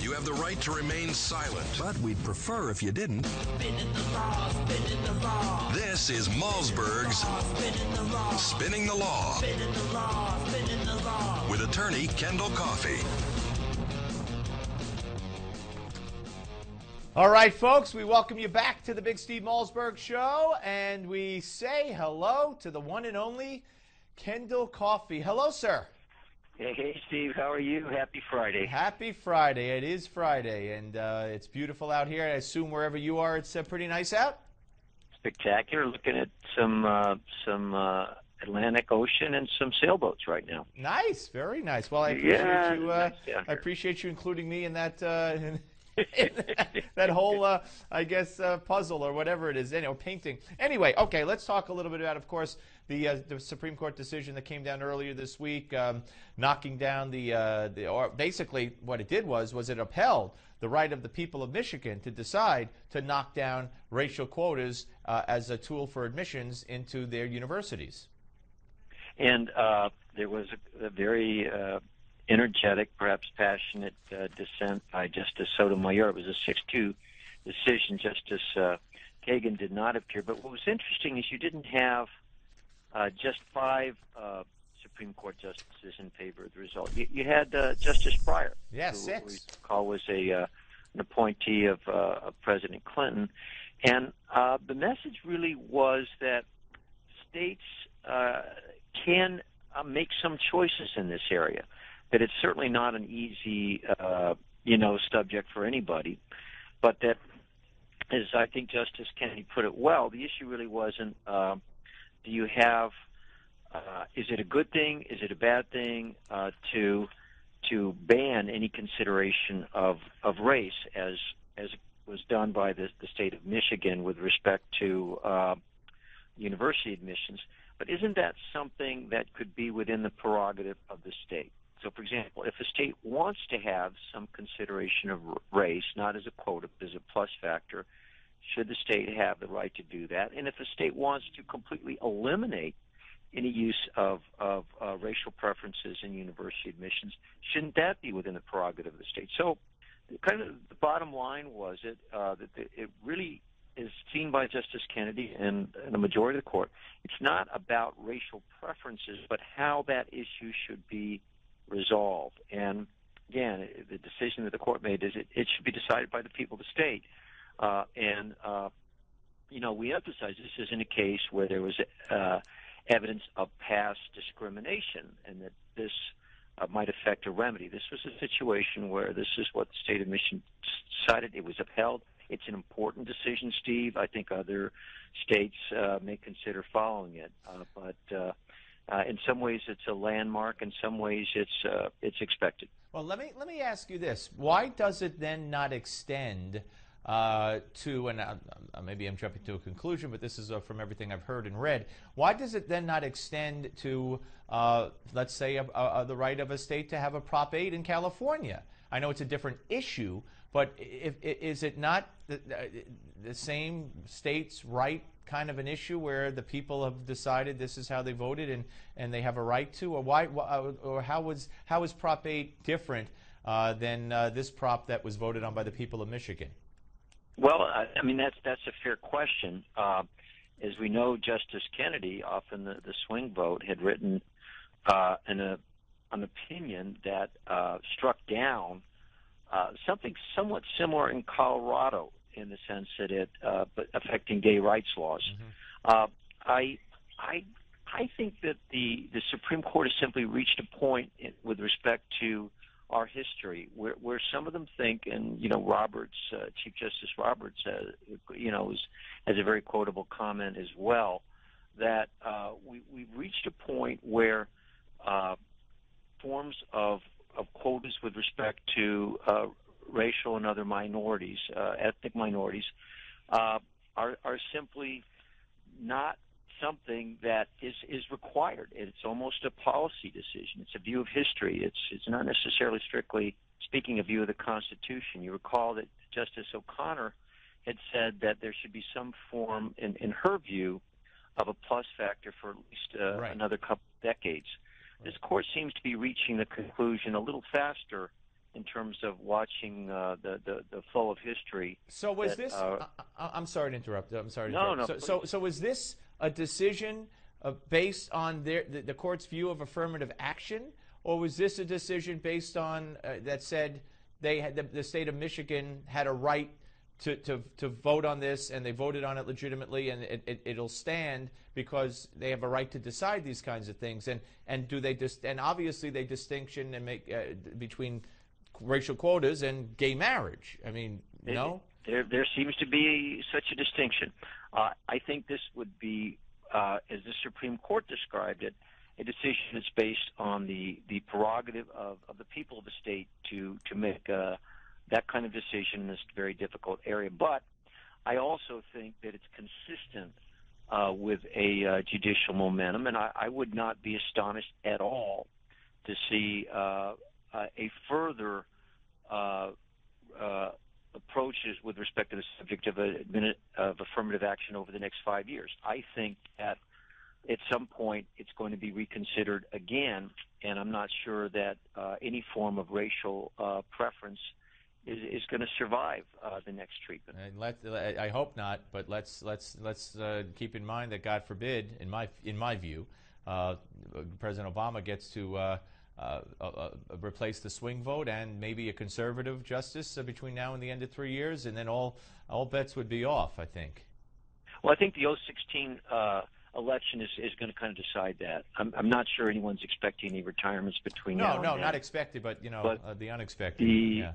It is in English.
You have the right to remain silent. But we'd prefer if you didn't. This is Malzberg's Spinning the Law with attorney Kendall Coffey. All right, folks, we welcome you back to the Big Steve Malzberg Show, and we say hello to the one and only Kendall Coffey. Hello, sir. Hey, hey, Steve. How are you? Happy Friday. Happy Friday. It is Friday, and uh, it's beautiful out here. I assume wherever you are, it's uh, pretty nice out. Spectacular. Looking at some uh, some uh, Atlantic Ocean and some sailboats right now. Nice, very nice. Well, I appreciate Yeah, you. Uh, nice I appreciate you including me in that. Uh, in that whole, uh, I guess, uh, puzzle or whatever it is, you know, painting. Anyway, okay, let's talk a little bit about, of course, the uh, the Supreme Court decision that came down earlier this week, um, knocking down the uh, the or basically what it did was was it upheld the right of the people of Michigan to decide to knock down racial quotas uh, as a tool for admissions into their universities. And uh, there was a, a very energetic, perhaps passionate uh, dissent by Justice Sotomayor. It was a 6-2 decision. Justice uh, Kagan did not appear. But what was interesting is you didn't have uh, just five uh, Supreme Court justices in favor of the result. You, you had uh, Justice Breyer, Yeah, who six. we call was a uh, an appointee of, uh, of President Clinton, and uh, the message really was that states uh, can uh, make some choices in this area. That it's certainly not an easy, uh, you know, subject for anybody, but that, as I think Justice Kennedy put it well, the issue really wasn't uh, do you have uh, is it a good thing? Is it a bad thing uh, to to ban any consideration of of race as as was done by the, the state of Michigan with respect to uh, university admissions? But isn't that something that could be within the prerogative of the state? So, for example, if a state wants to have some consideration of race, not as a quota, but as a plus factor, should the state have the right to do that? And if a state wants to completely eliminate any use of, of uh, racial preferences in university admissions, shouldn't that be within the prerogative of the state? So, kind of the bottom line was it uh, that it really is seen by Justice Kennedy and, and the majority of the court. It's not about racial preferences, but how that issue should be resolved. And again, the decision that the court made is it, it should be decided by the people of the state. Uh, and uh, you know, we emphasize this isn't a case where there was uh, evidence of past discrimination and that this uh, might affect a remedy. This was a situation where this is what the state of Michigan decided. It was upheld. It's an important decision, Steve. I think other states uh, may consider following it, uh, but uh, uh, in some ways it's a landmark. In some ways it's uh, it's expected. Well, let me let me ask you this: Why does it then not extend uh, to? And uh, uh, maybe I'm jumping to a conclusion, but this is from everything I've heard and read. Why does it then not extend to, let's say, a, a, the right of a state to have a Prop 8 in California? I know it's a different issue, but if, is it not the, the same state's right kind of an issue where the people have decided this is how they voted and, and they have a right to, or why, wh- uh, or how was how is Prop 8 different uh, than uh, this prop that was voted on by the people of Michigan? Well, I, mean that's that's a fair question. Uh, as we know, Justice Kennedy, often the, the swing vote, had written uh, an, a, an opinion that uh, struck down uh, something somewhat similar in Colorado, in the sense that it uh, but affecting gay rights laws. Uh, I I I think that the the Supreme Court has simply reached a point in, with respect to our history where where some of them think, and you know, Roberts, uh, Chief Justice Roberts, uh, you know, is, has a very quotable comment as well that uh, we we've reached a point where uh, forms of of quotas with respect to uh, racial and other minorities, uh, ethnic minorities, uh, are are simply not something that is is required. It's almost a policy decision. It's a view of history. It's it's not necessarily strictly speaking a view of the Constitution. You recall that Justice O'Connor had said that there should be some form, in, in her view, of a plus factor for at least uh, Right. another couple of decades. This court seems to be reaching the conclusion a little faster in terms of watching uh, the, the the flow of history. So was that, this? uh, I, am sorry to interrupt. I'm sorry. To No, interrupt. no, So, so, so was this a decision uh, based on their, the, the court's view of affirmative action, or was this a decision based on uh, that said they had the, the state of Michigan had a right to, to, to vote on this and they voted on it legitimately and it, it, it'll stand because they have a right to decide these kinds of things and and do they dis- and obviously they distinction and make uh, between racial quotas and gay marriage. I mean, It- no. There, there seems to be such a distinction. Uh, I think this would be, uh, as the Supreme Court described it, a decision that's based on the, the prerogative of, of the people of the state to to make uh, that kind of decision in this very difficult area. But I also think that it's consistent uh, with a uh, judicial momentum, and I, I would not be astonished at all to see uh, uh, a further uh, uh, approaches with respect to the subject of, a, of affirmative action over the next five years. I think that at some point it's going to be reconsidered again, and I'm not sure that uh, any form of racial uh, preference is, is going to survive uh, the next treatment. And let, I hope not, but let's let's let's uh, keep in mind that God forbid, in my in my view, uh, President Obama gets to uh, uh, uh, replace the swing vote and maybe a conservative justice uh, between now and the end of three years, and then all all bets would be off. I think. Well, I think the 016 uh, election is, is going to kind of decide that. I'm, I'm not sure anyone's expecting any retirements between now No, no, not expected, but you know But uh, the unexpected. The yeah.